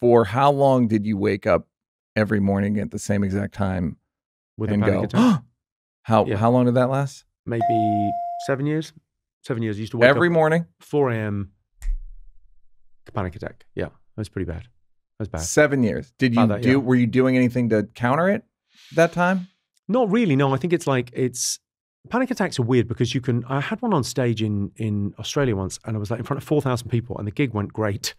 For how long did you wake up every morning at the same exact time with and a panic go? attack. how Yeah. how long did that last? Maybe seven years. Seven years. I used to wake up Every morning, 4 a.m. panic attack. Yeah, that was pretty bad. That was bad. seven years. Did you that, do? yeah. Were you doing anything to counter it that time? Not really. No, I think it's like it's panic attacks are weird because you can. I had one on stage in in Australia once, and I was like in front of four thousand people, and the gig went great,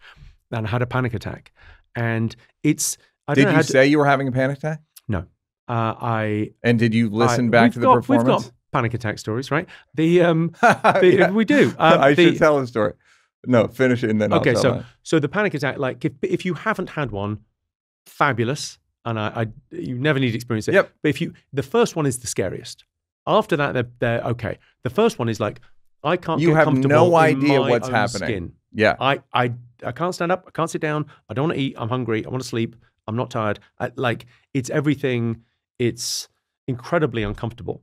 and I had a panic attack, and it's. I Did you to- say you were having a panic attack? no? Uh, I And did you listen I- back to the got, performance? We've got panic attack stories, right? The um, the, Yeah. we do. Um, I the, should tell a story. No, finish it and then okay, I'll tell so mine. so the panic attack, like if if you haven't had one, fabulous, and I, I you never need to experience it. Yep. But if you, the first one is the scariest. After that, they're, they're okay. The first one is like I can't. You get have comfortable no idea what's happening. Skin. Yeah. I I I can't stand up. I can't sit down. I don't want to eat. I'm hungry. I want to sleep. I'm not tired. I, like it's everything. It's incredibly uncomfortable,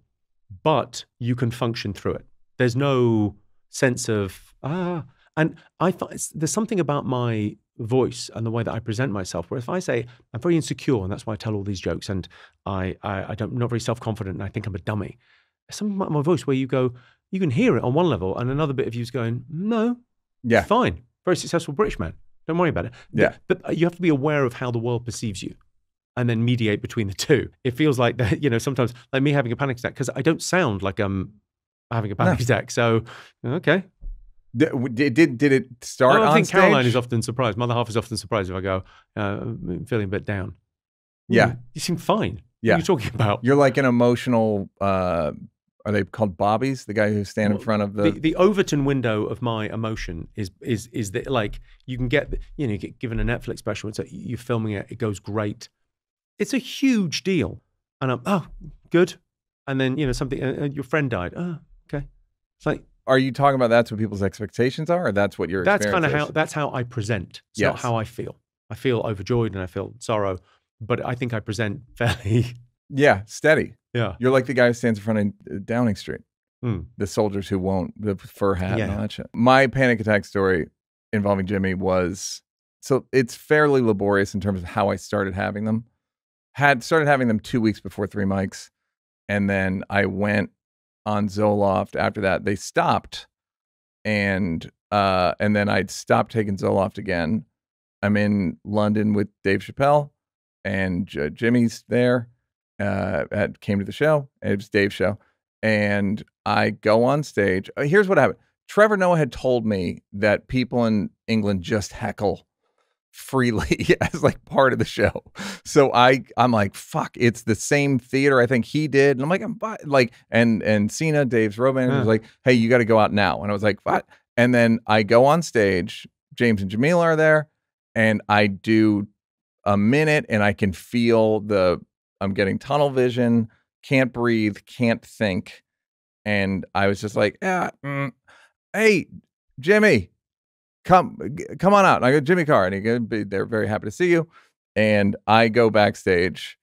but you can function through it. There's no sense of ah. And I find there's something about my voice and the way that I present myself. Where if I say I'm very insecure, and that's why I tell all these jokes, and I I, I don't I'm not very self confident, and I think I'm a dummy. Something about my voice where you go, you can hear it on one level, and another bit of you's going, no, Yeah. fine, very successful British man. Don't worry about it. Yeah. But, but you have to be aware of how the world perceives you and then mediate between the two. It feels like that, you know, sometimes like me having a panic attack because I don't sound like I'm having a panic attack. So, okay. Did, did did it start I on think stage? Caroline is often surprised. Mother half is often surprised if I go, uh, I'm feeling a bit down. Yeah. "Hmm, You seem fine. Yeah. What are you talking about? You're like an emotional. uh Are they called bobbies? The guy who stand in front of the, the. the Overton window of my emotion is is is that like you can get you know you get given a Netflix special. It's a, you're filming it. It goes great. It's a huge deal, and I'm oh good, and then you know something. Uh, uh, your friend died. Oh okay. It's like are you talking about that's what people's expectations are, or that's what your that's kind of how that's how I present. It's not how I feel. I feel overjoyed and I feel sorrow, but I think I present fairly. Yeah, steady. Yeah. You're like the guy who stands in front of uh, Downing Street. Hmm. The soldiers who won't, the fur hat and all that shit. My panic attack story involving Jimmy was so it's fairly laborious in terms of how I started having them. Had started having them two weeks before three mics, and then I went on Zoloft after that. They stopped, and uh, and then I'd stopped taking Zoloft again. I'm in London with Dave Chappelle, and J- Jimmy's there. Uh, had came to the show. It was Dave's show, and I go on stage. uh, Here's what happened. Trevor Noah had told me that people in England just heckle freely as like part of the show. So I I'm like fuck, it's the same theater I think he did. And I'm like I'm like and and Cena, Dave's road manager was like, "Hey, you got to go out now." And I was like, "What?" And then I go on stage. James and Jameela are there, and I do a minute, and I can feel the I'm getting tunnel vision, can't breathe, can't think, and I was just like, "Yeah, mm, hey, Jimmy." come come on out. And I go, Jimmy Carr, and he go, "Be- they're very happy to see you. And I go backstage,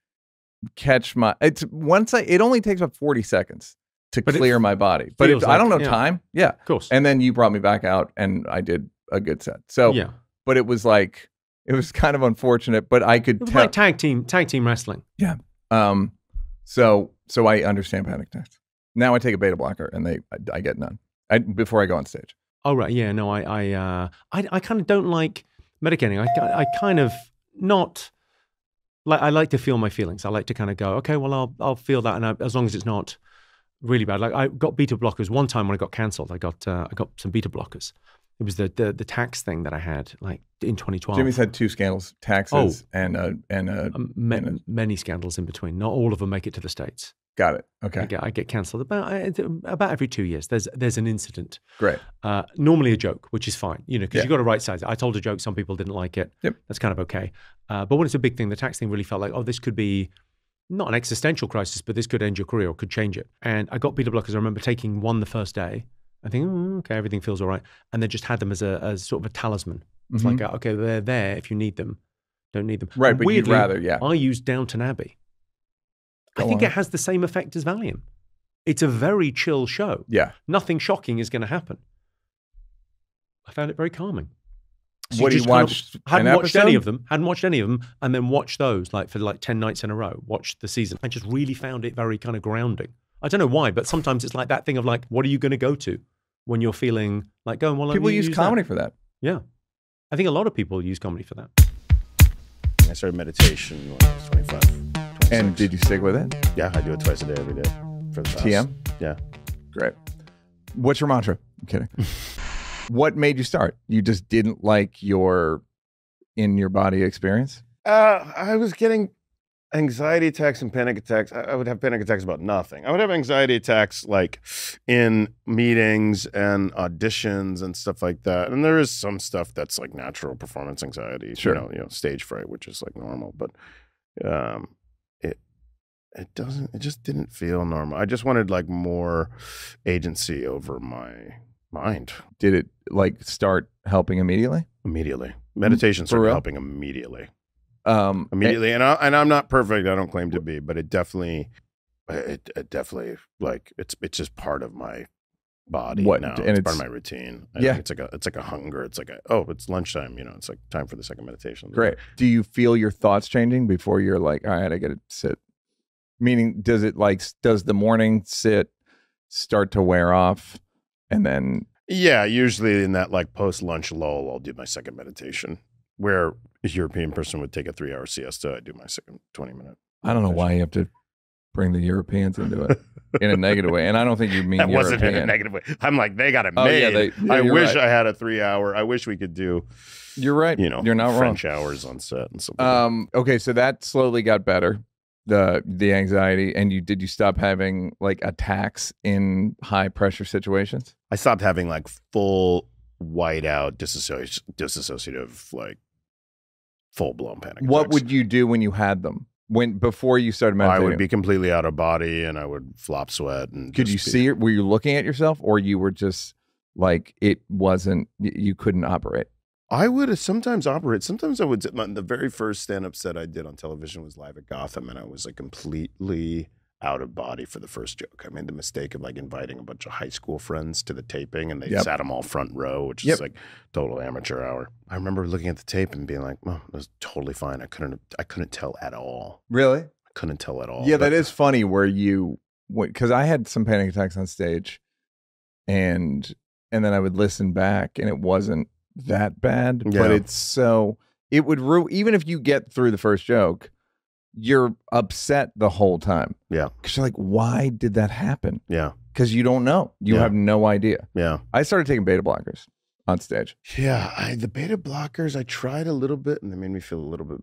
catch my. It's once I. It only takes about forty seconds to But clear my body, but it, I don't know yeah. time. Yeah, Of course. and then you brought me back out, and I did a good set. So, yeah. but it was like it was kind of unfortunate, but I could It was tell. like tag team tag team wrestling. Yeah. Um, so so I understand panic attacks. Now I take a beta blocker, and they I, I get none. I, before I go on stage. Oh right, yeah, no, I, I, uh, I, I kind of don't like medicating. I, I kind of not like. I like to feel my feelings. I like to kind of go, okay, well, I'll, I'll feel that, and I, as long as it's not really bad. Like I got beta blockers one time when I got cancelled. I got, uh, I got some beta blockers. It was the, the the tax thing that I had like in 2012. Jimmy's had two scandals: taxes and uh and uh. Um, ma- and many scandals in between. Not all of them make it to the states. Got it. I Okay, get I get cancelled about about every two years. There's there's an incident. great. Uh, normally a joke, which is fine, you know, because Yeah. you've got to right size it. I told a joke, some people didn't like it. Yep. That's kind of okay. Uh, but when it's a big thing, the tax thing really felt like, oh, this could be not an existential crisis, but this could end your career or could change it. And I got beta blockers. I remember taking one the first day. I think, oh, okay, everything feels all right. And they just had them as a as sort of a talisman. It's Mhm. like, uh, okay, they're there if you need them. Don't need them. Right, And but you'd weirdly, rather, yeah. I use Downton Abbey. I think on. it has the same effect as Valium. It's a very chill show Yeah. nothing shocking is going to happen. I found it very calming. So what do you just kind of hadn't watched any of them. Hadn't watched any of them, and then watched those like for like ten nights in a row. Watched the season. I just really found it very kind of grounding. I don't know why, but sometimes it's like that thing of like, what are you going to go to when you're feeling like going? Well, let People me use that." comedy for that. Yeah, I think a lot of people use comedy for that. I started meditation when I was 25. 26. And did you stick with it? Yeah, I do it twice a day, every day. For the past, TM? Yeah. Great. What's your mantra? I'm kidding. what made you start? You just didn't like your in your body experience? Uh, I was getting anxiety attacks and panic attacks. I, I would have panic attacks about nothing. I would have anxiety attacks like in meetings and auditions and stuff like that. And there is some stuff that's like natural performance anxiety, Sure. you know, you know, stage fright, which is like normal, but um, it it doesn't. It just didn't feel normal. I just wanted like more agency over my mind Did it like start helping immediately? immediately. Meditation started helping immediately. Um immediately and I, and I'm not perfect I don't claim to be but it definitely it, it definitely like it's it's just part of my body What- now and it's, it's- part of my routine I Yeah. it's like a it's like a hunger it's like a oh it's lunchtime you know it's like time for the second meditation Great. Do you feel your thoughts changing before you're like, all right, I got to sit? Meaning, does it like, does the morning sit start to wear off? And then, yeah usually in that like post lunch lull I'll do my second meditation where a European person would take a three hour siesta I do my second 20 minute I don't know why you have to bring the Europeans into it in a negative way. And I don't think you mean that European. wasn't in a negative way I'm like they got it Oh, made yeah, they- yeah, I wish right. I had a three hour I wish we could do You're right. you know you're not wrong. French hours on set and like. Um, okay, so that slowly got better. The the anxiety and you did you stop having like attacks in high pressure situations? I stopped having like full white out disassoci- disassociative like full blown panic. What attacks. would you do when you had them? When before you started I meditating? would be completely out of body and I would flop sweat and Could you be- see? Were you looking at yourself or you were just like it wasn't you couldn't operate? I would uh, sometimes operate. Sometimes I would. The very first stand up set I did on television was live at Gotham, and I was like completely out of body for the first joke. I made the mistake of like inviting a bunch of high school friends to the taping, and they Yep. sat them all front row, which Yep. is like total amateur hour. I remember looking at the tape and being like, "Oh, it was totally fine." I couldn't. I couldn't tell at all. Really? I couldn't tell at all. Yeah, But- that is funny where you because I had some panic attacks on stage, and and then I would listen back, and it wasn't that bad, but it's so it would ru- even if you get through the first joke, you're upset the whole time. Yeah. because you're like, why did that happen? Yeah, Because you don't know, you Yeah. have no idea. yeah. I started taking beta blockers on stage. Yeah, I, the beta blockers I tried a little bit and they made me feel a little bit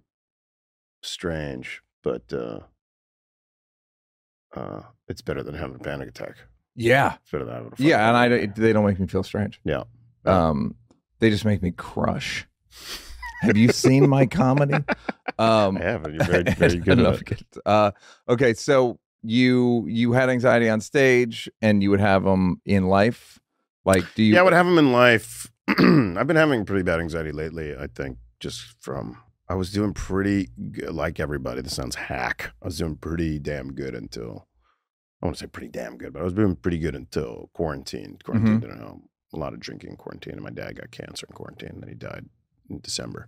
strange, but uh uh it's better than having a panic attack. Yeah, It's better than having a yeah, and I they don't make me feel strange. Yeah. Yeah. Um, they just make me crush. Have you seen my comedy? Um, I have, and you're very, very good enough. at it. Uh, okay, so you you had anxiety on stage, and you would have them in life. Like, do you? yeah, I would have them in life. I've been having pretty bad anxiety lately, I think, just from I was doing pretty good, like everybody. This sounds hack. I was doing pretty damn good until I want to say pretty damn good, but I was doing pretty good until quarantine. Quarantine, Mm-hmm. you know, a lot of drinking in quarantine, and my dad got cancer in quarantine, and then he died in December.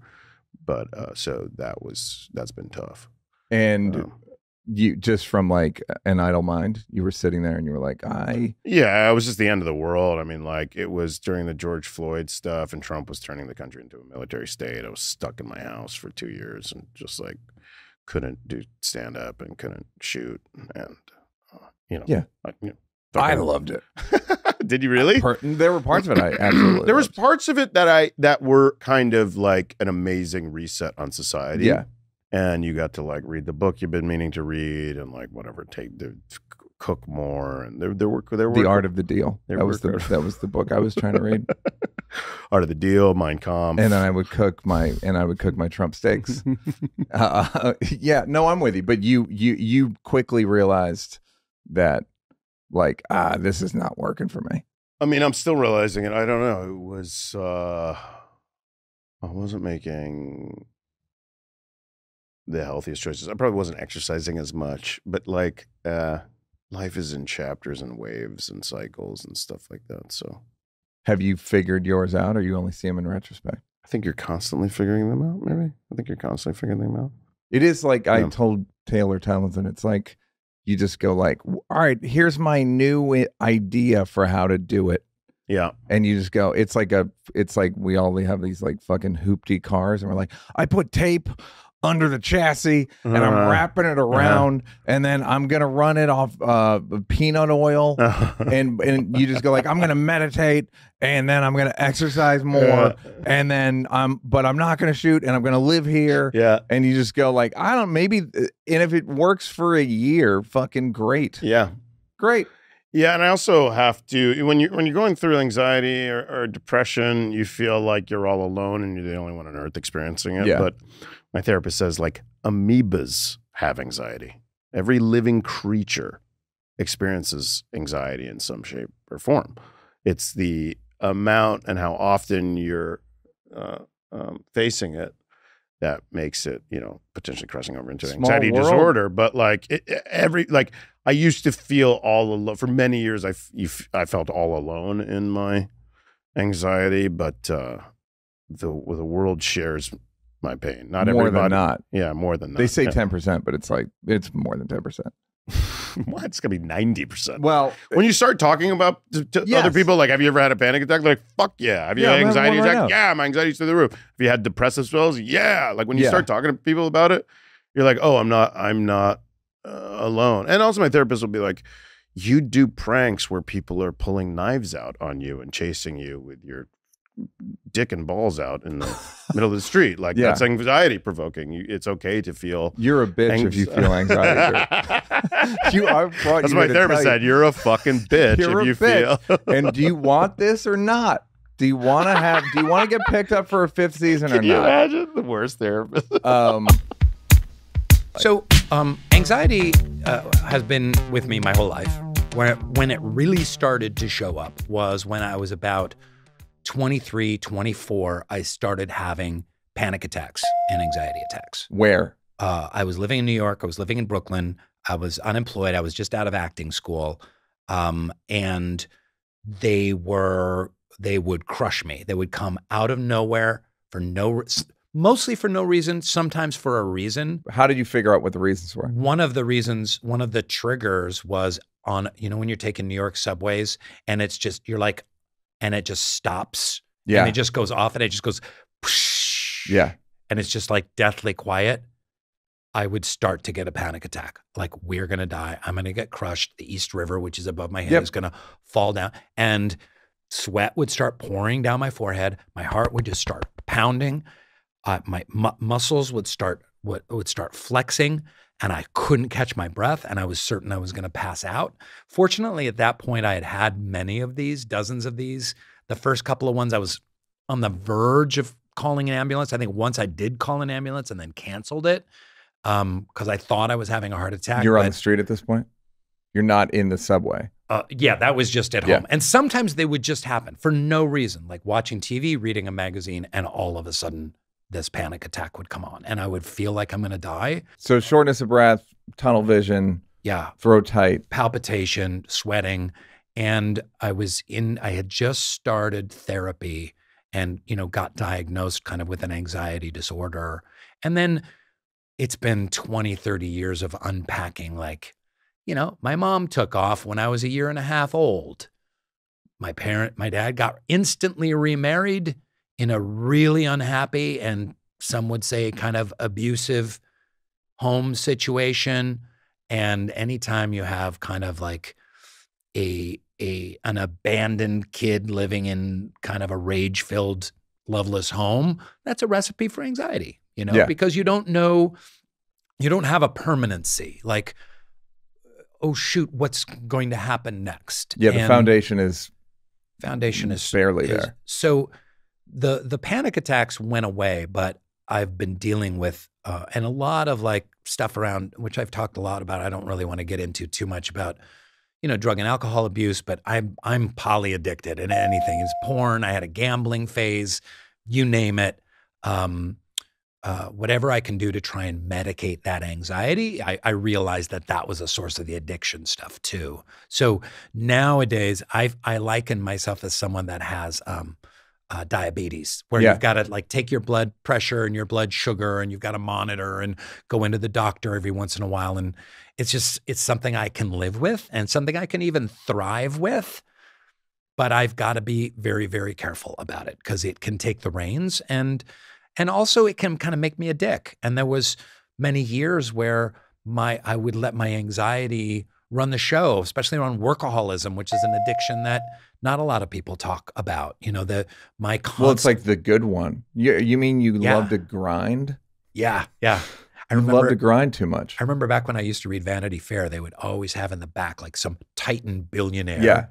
But uh, so that was that's been tough. and Um, you just from like an idle mind, you were sitting there, and you were like, I. Yeah, it was just the end of the world. I mean, like it was during the George Floyd stuff, and Trump was turning the country into a military state. I was stuck in my house for two years and just like couldn't do stand up and couldn't shoot, and uh, you know, Yeah. I, you know, I loved it. Did you really? There were parts of it I absolutely. there was loved. parts of it that I that were kind of like an amazing reset on society. Yeah, and you got to like read the book you've been meaning to read, and like whatever, take the cook more, and there there were there were the art of the deal. That was the that was the book I was trying to read. Art of the Deal, Mein Kampf. and then I would cook my and I would cook my Trump steaks. uh, yeah, no, I'm with you. But you you you quickly realized that like ah, this is not working for me. I mean, I'm still realizing it. I don't know. It was uh I wasn't making the healthiest choices. I probably wasn't exercising as much, but like uh life is in chapters and waves and cycles and stuff like that. So Have you figured yours out, or you only see them in retrospect? I think you're constantly figuring them out. Maybe I think you're constantly figuring them out. It is like I told Taylor Townsend. It's like you just go like, all right, here's my new idea for how to do it, Yeah, and you just go. It's like a. It's like we all have these like fucking hoopty cars, and we're like, I put tape under the chassis and I'm Uh, wrapping it around, and then I'm gonna run it off uh, peanut oil. and and you just go like I'm gonna meditate and then I'm gonna exercise more Yeah. and then I'm but I'm not gonna shoot and I'm gonna live here yeah, and you just go like I don't maybe and if it works for a year fucking great yeah. great Yeah, and I also have to when you when you're going through anxiety or, or depression, you feel like you're all alone and you're the only one on earth experiencing it. Yeah. But my therapist says like amoebas have anxiety. Every living creature experiences anxiety in some shape or form. It's the amount and how often you're uh, um, facing it that makes it, you know, potentially crossing over into Small anxiety world. disorder. But like it, every like I used to feel all alone for many years. I f- you f- I felt all alone in my anxiety, but uh, the the world shares my pain. Not more everybody. than not Yeah, more than that. they say Yeah. 10% but it's like it's more than 10% Well, it's gonna be ninety percent. well When you start talking about to, to Yes. other people, like, have you ever had a panic attack? They're like, fuck yeah. Have you Yeah, had anxiety right attack? now. yeah, my anxiety's through the roof. Have you had depressive spells? Yeah. Like when you Yeah. start talking to people about it, you're like, oh, I'm not, I'm not uh, alone. And also, my therapist will be like, you do pranks where people are pulling knives out on you and chasing you with your dick and balls out in the middle of the street. Like Yeah. that's anxiety provoking. You, it's okay to feel. you're a bitch if you feel anxiety you I brought That's you what my therapist you- said. You're a fucking bitch You're if you bitch. feel. and do you want this or not do you want to have do you want to get picked up for a fifth season or Can you not imagine the worst therapist? um So, um, anxiety uh, has been with me my whole life. Where when it really started to show up was when I was about 23, 24. I started having panic attacks and anxiety attacks. where Uh, I was living in New York. I was living in Brooklyn. I was unemployed. I was just out of acting school, um, and they were they would crush me. They would come out of nowhere for no, mostly for no reason. Sometimes for a reason. how did you figure out what the reasons were One of the reasons, one of the triggers was on, you know, when you're taking New York subways and it's just, you're like, and it just stops yeah and it just goes off and it just goes, whoosh, yeah and it's just like deathly quiet. I would start to get a panic attack. Like, we're going to die. I'm going to get crushed. The East River, which is above my head, Yep. is going to fall down. And sweat would start pouring down my forehead. My heart would just start pounding. Uh, my mu- muscles would start would, would start flexing and I couldn't catch my breath and I was certain I was going to pass out. Fortunately, at that point, I had had many of these, dozens of these. The first couple of ones, I was on the verge of calling an ambulance. I think once I did call an ambulance and then canceled it because I thought I was having a heart attack. you're on the street at this point you're not in the subway uh, yeah, that was just at Yeah. home. And sometimes they would just happen for no reason, like watching TV, reading a magazine, and all of a sudden this panic attack would come on and I would feel like I'm going to die. so shortness of breath tunnel vision Yeah, throat tight palpitation, sweating. And I was in, I had just started therapy and, you know, got diagnosed kind of with an anxiety disorder. And then it's been 20, 30 years of unpacking. Like, you know, my mom took off when I was a year and a half old. My parent, my dad got instantly remarried in a really unhappy and some would say kind of abusive home situation. And anytime you have kind of like a a an abandoned kid living in kind of a rage-filled, loveless home, that's a recipe for anxiety, you know, Yeah. because you don't know you don't have a permanency. Like, oh shoot, what's going to happen next? yeah the foundation is foundation is barely is- there So the the panic attacks went away, but I've been dealing with uh, and a lot of like stuff around which I've talked a lot about. I don't really want to get into too much about you know drug and alcohol abuse, but I'm I'm poly addicted and anything is porn. I had a gambling phase, you name it. Um, uh, whatever I can do to try and medicate that anxiety, I, I realized that that was a source of the addiction stuff too. So nowadays, I I liken myself as someone that has um, uh, diabetes, where Yeah. you've got to like take your blood pressure and your blood sugar, and you've got to monitor and go into the doctor every once in a while. And it's just it's something I can live with and something I can even thrive with. But I've got to be very, very careful about it because it can take the reins and and also it can kind of make me a dick. And there was many years where my I would let my anxiety run the show, especially around workaholism, which is an addiction that not a lot of people talk about. You know, the my constant, Well, it's like the good one. You, you mean you Yeah. love to grind? yeah, yeah. I remember love to grind too much. I remember back when I used to read Vanity Fair, they would always have in the back like some Titan billionaire. Yeah.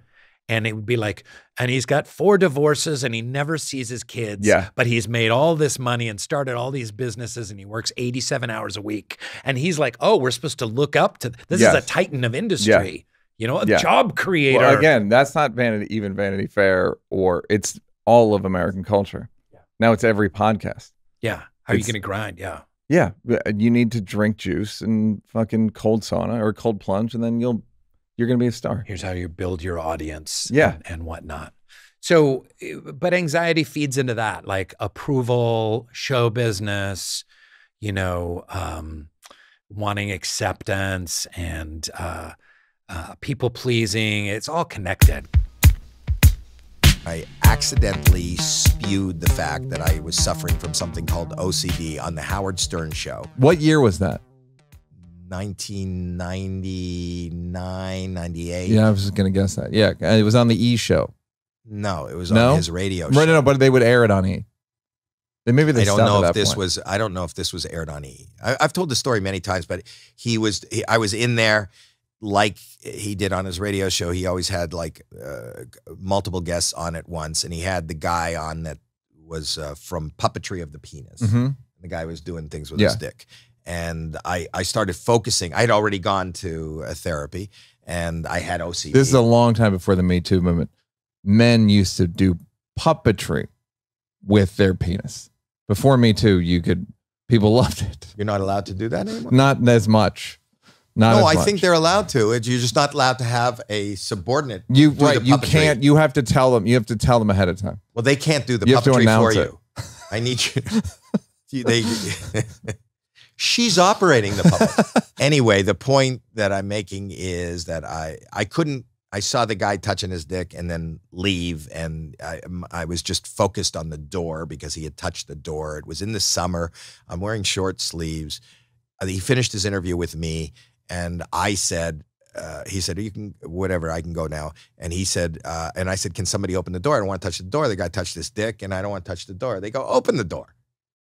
And it would be like, and he's got four divorces and he never sees his kids. Yeah. But he's made all this money and started all these businesses and he works 87 hours a week. And he's like, oh, we're supposed to look up to this is a Titan of industry, you know, a Yeah. job creator. Well, again, that's not Vanity, even Vanity Fair, or it's all of American culture. Yeah. Now it's every podcast. yeah. How are you going to grind? Yeah. Yeah, you need to drink juice and fucking cold sauna or cold plunge, and then you'll you're gonna be a star. Here's how you build your audience Yeah. and, and whatnot. So, eh, but anxiety feeds into that, like approval, show business, you know, um, wanting acceptance and uh, uh, people pleasing. It's all connected. I accidentally spewed the fact that I was suffering from something called OCD on the Howard Stern show. What year was that? 1999, 98. Yeah, I was just gonna guess that. Yeah, it was on the E show. No, it was No? on his radio show. no, no, but they would air it on E. Then maybe they I don't know if this point. was. I don't know if this was aired on E. I, I've told the story many times, but he was. He, I was in there, like he did on his radio show. He always had like uh, multiple guests on at once, and he had the guy on that was uh, from Puppetry of the Penis. Mhm. The guy was doing things with Yeah. his dick, and I I started focusing. I had already gone to a therapy, and I had OCD. This is a long time before the Me Too movement. Men used to do puppetry with their penis. Before Me Too, you could people loved it. You're not allowed to do that anymore. Not as much. Not no, I think they're allowed to. You're just not allowed to have a subordinate. you right. You can't. You have to tell them. You have to tell them ahead of time. Well, they can't do the You puppetry for it. you. I need you. you- they, she's operating the puppet. anyway, the point that I'm making is that I I couldn't. I saw the guy touching his dick and then leave, and I I was just focused on the door because he had touched the door. It was in the summer. I'm wearing short sleeves. Uh, He finished his interview with me, and I said. Uh, he said, "You can whatever. I can go now." And he said, uh, and I said, "Can somebody open the door? I don't want to touch the door." The guy touched his dick, and I don't want to touch the door. They go, "Open the door."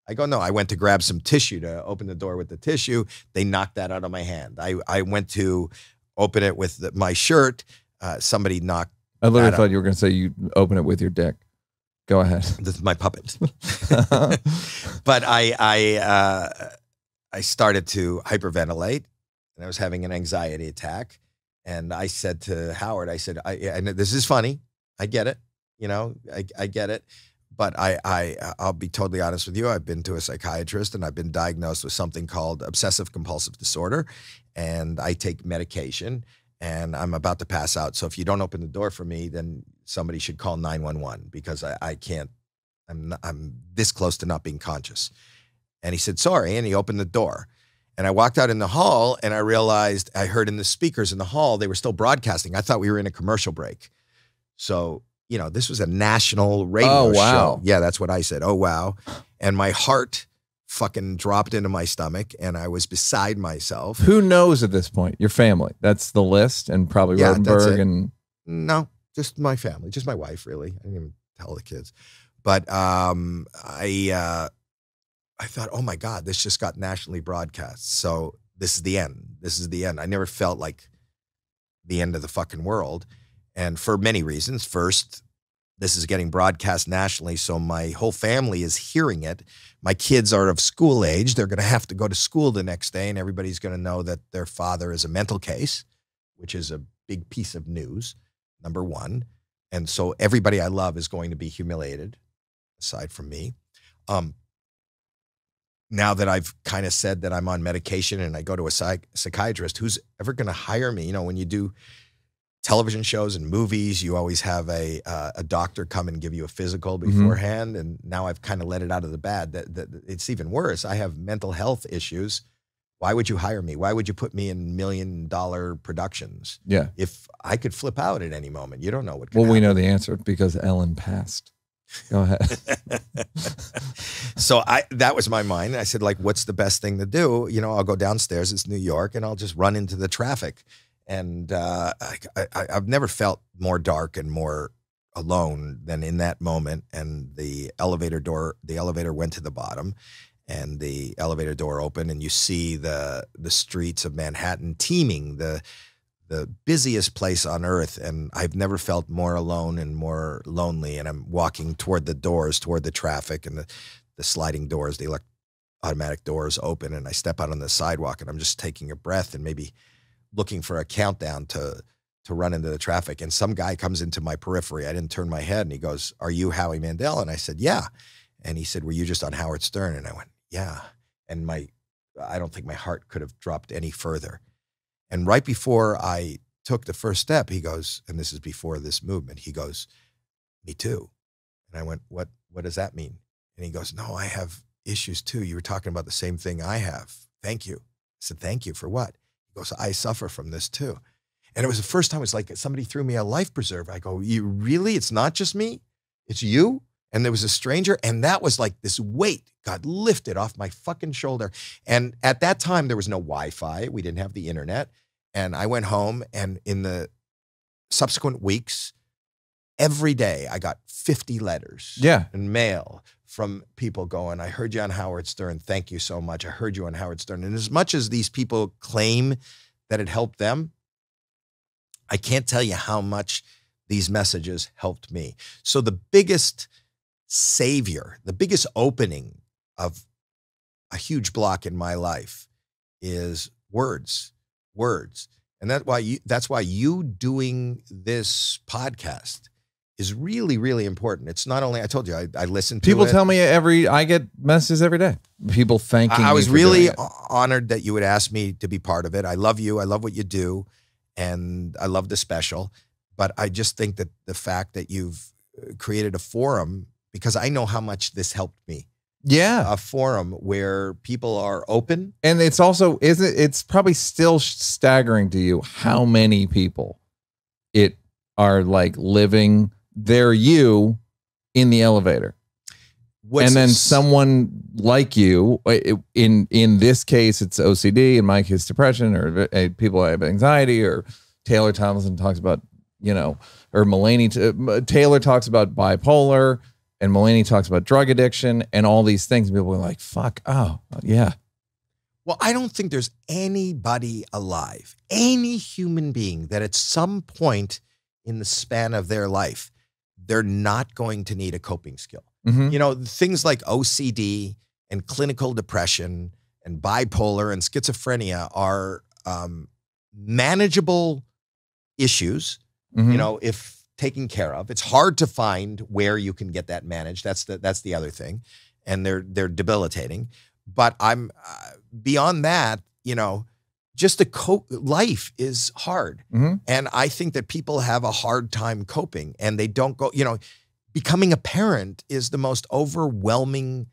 I go, "No." I went to grab some tissue to open the door with the tissue. They knocked that out of my hand. I I went to open it with the, my shirt. Uh, somebody knocked. I literally thought you were going to say you open it with your dick. Go ahead. This is my puppet. but I I uh, I started to hyperventilate, and I was having an anxiety attack. And I said to Howard, I said, I and this is funny. I get it. You know, I, I get it. But I I I'll be totally honest with you. I've been to a psychiatrist, and I've been diagnosed with something called obsessive compulsive disorder, and I take medication. And I'm about to pass out. So if you don't open the door for me, then somebody should call 911 because I, I can't I'm not, I'm this close to not being conscious. And he said, sorry. And he opened the door. And I walked out in the hall and I realized I heard in the speakers in the hall, they were still broadcasting. I thought we were in a commercial break. So, you know, this was a national radio Oh, wow. show. Yeah, that's what I said. Oh, wow. And my heart fucking dropped into my stomach and I was beside myself. Who knows at this point? Your family. That's the list, and probably Yeah, and No, just my family, just my wife, really. I didn't even tell the kids. But um, I uh, I thought, oh my God, this just got nationally broadcast. So this is the end. This is the end. I never felt like the end of the fucking world. And for many reasons. First, this is getting broadcast nationally. So my whole family is hearing it. My kids are of school age. They're going to have to go to school the next day, and everybody's going to know that their father is a mental case, which is a big piece of news, number one. And so everybody I love is going to be humiliated, aside from me. Um, now that I've kind of said that I'm on medication and I go to a psych- psychiatrist, who's ever going to hire me? You know, when you do television shows and movies, you always have a uh, a doctor come and give you a physical Mhm. beforehand, and now I've kind of let it out of the bad. That, that it's even worse. I have mental health issues. Why would you hire me? Why would you put me in million dollar productions Yeah. if I could flip out at any moment? You don't know what. Could Well, we know the answer because Ellen passed. Go ahead. so I that was my mind. I said, like, what's the best thing to do? You know, I'll go downstairs. It's New York, and I'll just run into the traffic. And uh, I, I, I've never felt more dark and more alone than in that moment. And the elevator door, the elevator went to the bottom, and the elevator door opened, and you see the the streets of Manhattan teeming the the busiest place on earth and I've never felt more alone and more lonely and I'm walking toward the doors toward the traffic and the, the sliding doors the elect- automatic doors open and I step out on the sidewalk and I'm just taking a breath and maybe looking for a countdown to to run into the traffic and some guy comes into my periphery I didn't turn my head and he goes are you Howie Mandel and I said yeah and he said were you just on Howard Stern and I went yeah and my I don't think my heart could have dropped any further and right before I took the first step, he goes, and this is before this movement, he goes, Me too. And I went, What what does that mean? And he goes, No, I have issues too. You were talking about the same thing I have. Thank you. I said, Thank you for what? Goes, I suffer from this too. And it was the first time it was like somebody threw me a life preserver. I go, You really? It's not just me, it's you. And there was a stranger, and that was like this weight got lifted off my fucking shoulder. And at that time, there was no Wi Fi. We didn't have the internet. And I went home, and in the subsequent weeks, every day I got 50 letters yeah. and mail from people going, I heard you on Howard Stern. Thank you so much. I heard you on Howard Stern. And as much as these people claim that it helped them, I can't tell you how much these messages helped me. So the biggest savior, the biggest opening of a huge block in my life is words, words. And that's why you that's why you doing this podcast is really, really important. It's not only I told you I, I listen to People it. tell me every I get messages every day. People thanking. I, I was really it. honored that you would ask me to be part of it. I love you. I love what you do, and I love the special. But I just think that the fact that you've uh, created a forum because I know how much this helped me. yeah. A forum where people are open. and it's also isn't it's probably still staggering to you how many people it are like living their you in the elevator. What's and then this- someone like you uh, in in this case it's ocd in my case depression or uh, people have anxiety or taylor tomlinson talks about you know or mulaney t- taylor talks about bipolar and mulaney talks about drug addiction and all these things people are like fuck oh yeah. Well, I don't think there's anybody alive, any human being that at some point in the span of their life, they're not going to need a coping skill. Mhm. You know, things like OCD and clinical depression and bipolar and schizophrenia are um, manageable issues Mhm. you know if taken care of it's hard to find where you can get that managed that's the that's the other thing and they're they're debilitating but i'm uh, beyond that you know just the co- life is hard Mhm. and i think that people have a hard time coping and they don't go you know becoming a parent is the most overwhelming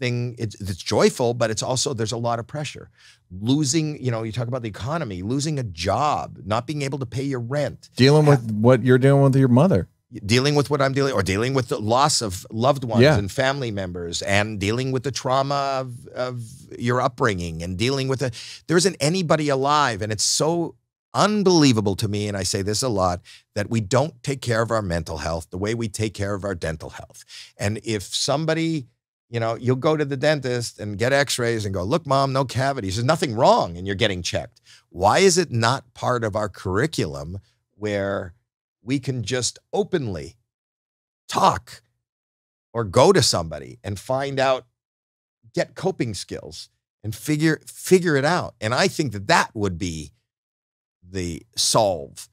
thing it's, it's joyful but it's also there's a lot of pressure losing you know you talk about the economy losing a job not being able to pay your rent dealing with what you're doing with your mother. Dealing with what I'm dealing or dealing with the loss of loved ones Yeah. and family members and dealing with the trauma of, of your upbringing and dealing with the there isn't anybody alive and it's so unbelievable to me and I say this a lot that we don't take care of our mental health the way we take care of our dental health. And if somebody you know you'll go to the dentist and get x-rays and go look mom no cavities. There's nothing wrong and you're getting checked. Why is it not part of our curriculum where we can just openly talk or go to somebody and find out get coping skills and figure figure it out and i think that that would be the solve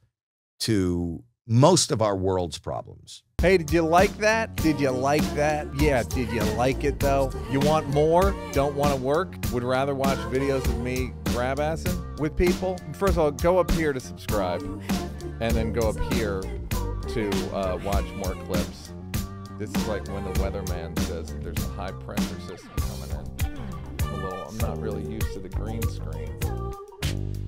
to most of our world's problems Hey, did you like that? Did you like that? Yeah, did you like it though? You want more? Don't want to work? Would rather watch videos of me grab assing with people? First of all, go up here to subscribe. And then go up here to uh, watch more clips. This is like when the weatherman says there's a high pressure system coming in. I'm little, I'm not really used to the green screen.